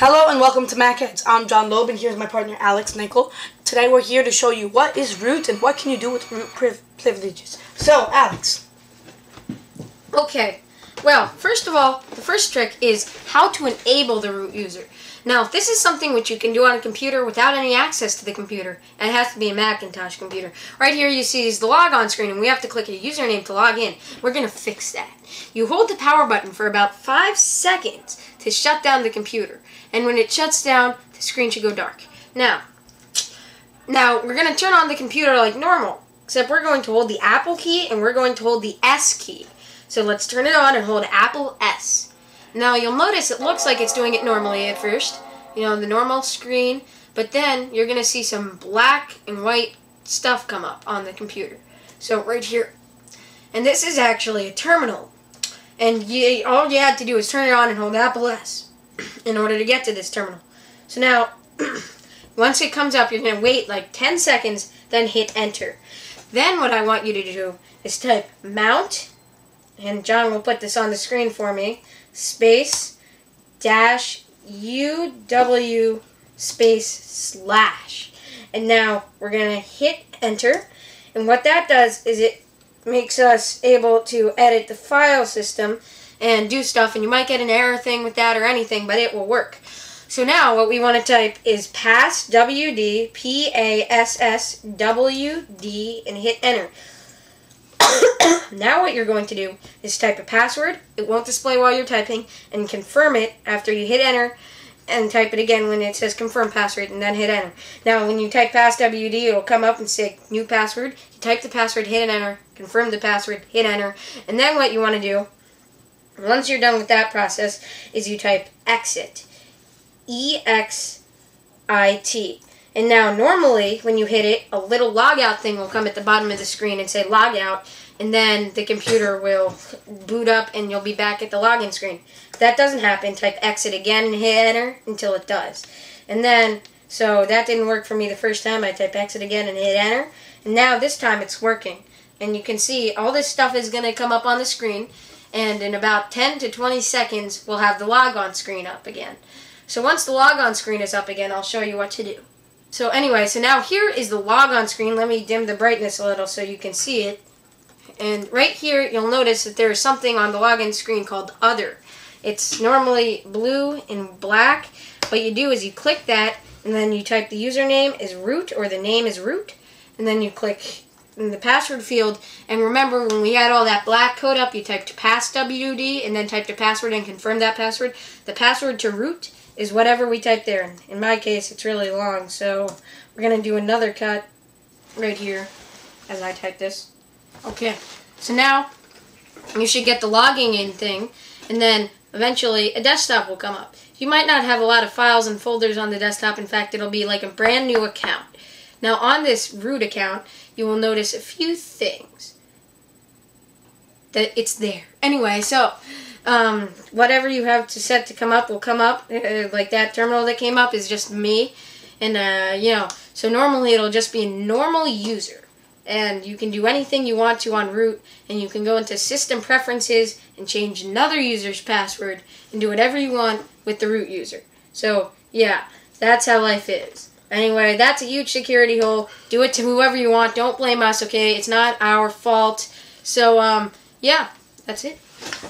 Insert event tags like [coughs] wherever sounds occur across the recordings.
Hello and welcome to MacHeads. I'm John Loeb and here's my partner Alex Nickel. Today we're here to show you what is root and what can you do with root priv privileges. So, Alex. Okay, well, first of all, the first trick is how to enable the root user. Now, this is something which you can do on a computer without any access to the computer, and it has to be a Macintosh computer. Right here you see is the logon screen, and we have to click a username to log in. We're going to fix that. You hold the power button for about five seconds to shut down the computer, and when it shuts down, the screen should go dark. Now, now we're going to turn on the computer like normal, except we're going to hold the Apple key, and we're going to hold the S key. So let's turn it on and hold Apple S. Now you'll notice it looks like it's doing it normally at first, you know, the normal screen, but then you're going to see some black and white stuff come up on the computer. So right here, and this is actually a terminal, and you, all you had to do is turn it on and hold Apple S [clears throat] in order to get to this terminal. So now, [clears throat] once it comes up, you're going to wait like 10 seconds, then hit enter. Then what I want you to do is type mount and John will put this on the screen for me, space dash UW space slash. And now we're going to hit enter. And what that does is it makes us able to edit the file system and do stuff. And you might get an error thing with that or anything, but it will work. So now what we want to type is pass WD, P-A-S-S-W-D, and hit enter. [coughs] now what you're going to do is type a password. It won't display while you're typing and confirm it after you hit enter and type it again when it says confirm password and then hit enter. Now when you type passwd, it'll come up and say new password. You type the password, hit enter, confirm the password, hit enter, and then what you want to do once you're done with that process is you type exit. E X I T. And now normally when you hit it, a little logout thing will come at the bottom of the screen and say log out, and then the computer will boot up and you'll be back at the login screen. If that doesn't happen, type exit again and hit enter until it does. And then, so that didn't work for me the first time. I type exit again and hit enter. And now this time it's working. And you can see all this stuff is going to come up on the screen. And in about 10 to 20 seconds, we'll have the logon screen up again. So once the logon screen is up again, I'll show you what to do. So anyway, so now here is the logon screen. Let me dim the brightness a little so you can see it. And right here, you'll notice that there is something on the login screen called Other. It's normally blue and black. What you do is you click that, and then you type the username is root, or the name is root, and then you click in the password field. And remember, when we had all that black code up, you typed passwd and then typed a password and confirmed that password. The password to root is whatever we type there. In my case, it's really long, so we're going to do another cut right here as I type this. Okay, so now you should get the logging in thing, and then eventually a desktop will come up. You might not have a lot of files and folders on the desktop. In fact, it'll be like a brand new account. Now, on this root account, you will notice a few things that it's there. Anyway, so um, whatever you have to set to come up will come up. Uh, like that terminal that came up is just me. And, uh, you know, so normally it'll just be a normal user. And you can do anything you want to on root. And you can go into system preferences and change another user's password and do whatever you want with the root user. So, yeah, that's how life is. Anyway, that's a huge security hole. Do it to whoever you want. Don't blame us, okay? It's not our fault. So, um, yeah, that's it.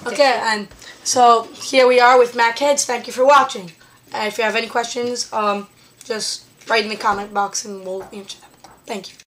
Okay, and so here we are with MacHeads. Thank you for watching. And if you have any questions, um, just write in the comment box and we'll answer them. Thank you.